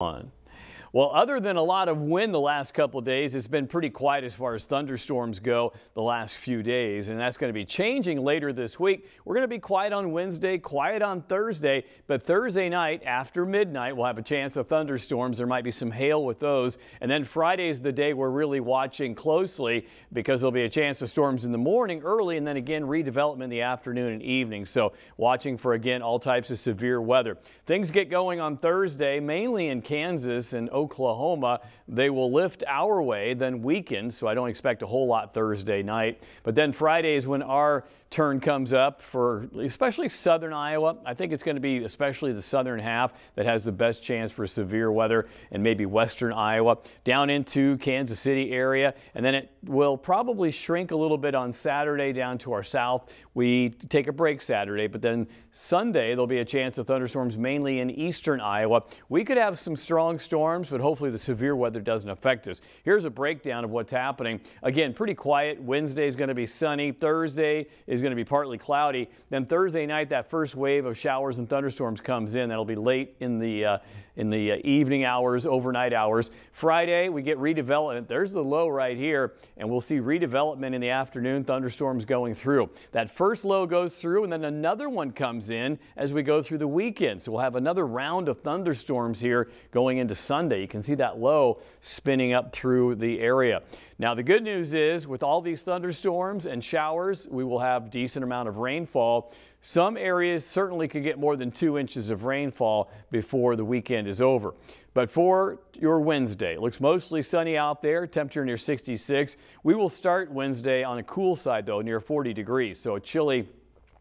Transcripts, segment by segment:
on. Well, other than a lot of wind the last couple days, it's been pretty quiet as far as thunderstorms go the last few days, and that's going to be changing later this week. We're going to be quiet on Wednesday, quiet on Thursday, but Thursday night after midnight, we'll have a chance of thunderstorms. There might be some hail with those, and then Friday is the day we're really watching closely because there'll be a chance of storms in the morning early, and then again redevelopment in the afternoon and evening. So watching for again all types of severe weather. Things get going on Thursday, mainly in Kansas and Oklahoma. They will lift our way, then weaken, so I don't expect a whole lot Thursday night. But then Friday is when our turn comes up for especially southern Iowa. I think it's going to be especially the southern half that has the best chance for severe weather and maybe western Iowa down into Kansas City area. And then it will probably shrink a little bit on Saturday down to our south. We take a break Saturday, but then Sunday there'll be a chance of thunderstorms mainly in eastern Iowa. We could have some strong storms, but hopefully the severe weather doesn't affect us. Here's a breakdown of what's happening. Again, pretty quiet. Wednesday is going to be sunny. Thursday is is going to be partly cloudy. Then Thursday night, that first wave of showers and thunderstorms comes in. That'll be late in the uh, in the uh, evening hours, overnight hours. Friday, we get redevelopment. There's the low right here, and we'll see redevelopment in the afternoon, thunderstorms going through. That first low goes through, and then another one comes in as we go through the weekend. So we'll have another round of thunderstorms here going into Sunday. You can see that low spinning up through the area. Now, the good news is with all these thunderstorms and showers, we will have decent amount of rainfall. Some areas certainly could get more than two inches of rainfall before the weekend is over. But for your Wednesday, it looks mostly sunny out there, temperature near 66. We will start Wednesday on a cool side though, near 40 degrees, so a chilly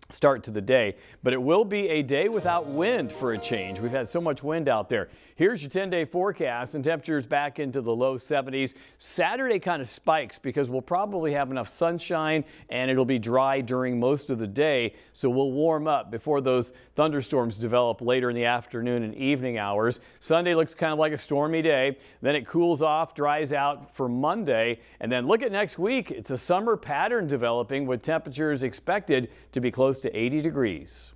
start to the day, but it will be a day without wind for a change. We've had so much wind out there. Here's your 10 day forecast and temperatures back into the low 70s. Saturday kind of spikes because we'll probably have enough sunshine and it'll be dry during most of the day. So we'll warm up before those thunderstorms develop later in the afternoon and evening hours. Sunday looks kind of like a stormy day. Then it cools off, dries out for Monday. And then look at next week. It's a summer pattern developing with temperatures expected to be close to 80 degrees.